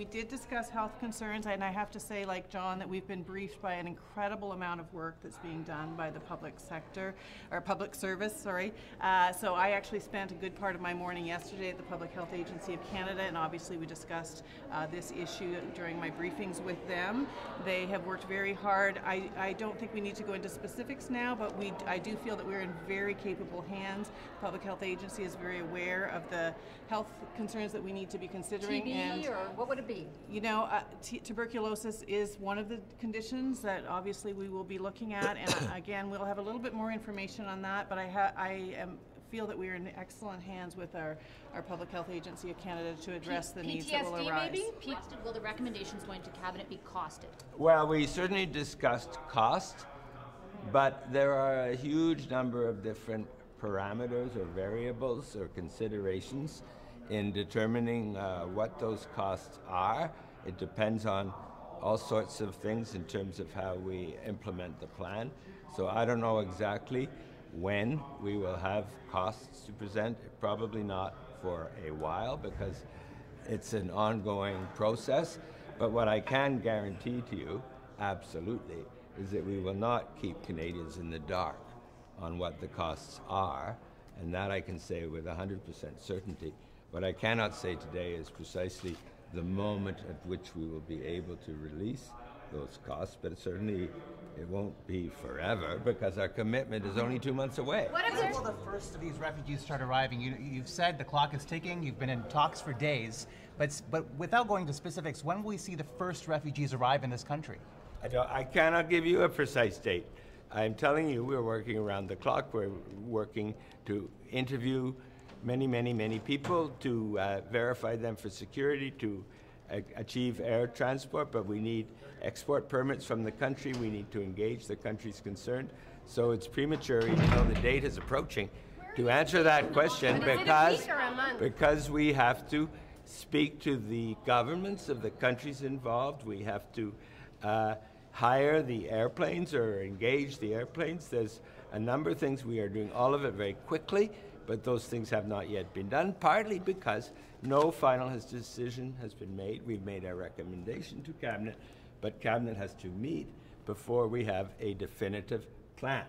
We did discuss health concerns, and I have to say, like John, that we've been briefed by an incredible amount of work that's being done by the public sector, or public service, sorry. Uh, so I actually spent a good part of my morning yesterday at the Public Health Agency of Canada, and obviously we discussed uh, this issue during my briefings with them. They have worked very hard. I, I don't think we need to go into specifics now, but we I do feel that we're in very capable hands. The Public Health Agency is very aware of the health concerns that we need to be considering. TB and or what would it be? You know, uh, t- tuberculosis is one of the conditions that obviously we will be looking at, and uh, again, we'll have a little bit more information on that. But I, ha- I am feel that we are in excellent hands with our, our Public Health Agency of Canada to address the needs that will PTSD arise. maybe? P- will the recommendations going to cabinet be costed? Well, we certainly discussed cost, but there are a huge number of different parameters or variables or considerations in determining uh, what those costs are. It depends on all sorts of things in terms of how we implement the plan. So I don't know exactly when we will have costs to present. Probably not for a while because it's an ongoing process. But what I can guarantee to you, absolutely, is that we will not keep Canadians in the dark on what the costs are, and that I can say with 100% certainty. What I cannot say today is precisely the moment at which we will be able to release those costs, but certainly it won't be forever because our commitment is only two months away. What if When will the first of these refugees start arriving? You, you've said the clock is ticking. You've been in talks for days, but but without going to specifics, when will we see the first refugees arrive in this country? I, don't, I cannot give you a precise date. I'm telling you, we're working around the clock. We're working to interview many, many, many people to uh, verify them for security, to a- achieve air transport, but we need export permits from the country. We need to engage the countries concerned. So it's premature, even though the date is approaching, to answer that question But is it a because, week or a month? because we have to speak to the governments of the countries involved. We have to uh, hire the airplanes or engage the airplanes. There's a number of things we are doing, all of it very quickly, but those things have not yet been done, partly because no final decision has been made. We've made our recommendation to Cabinet, but Cabinet has to meet before we have a definitive plan.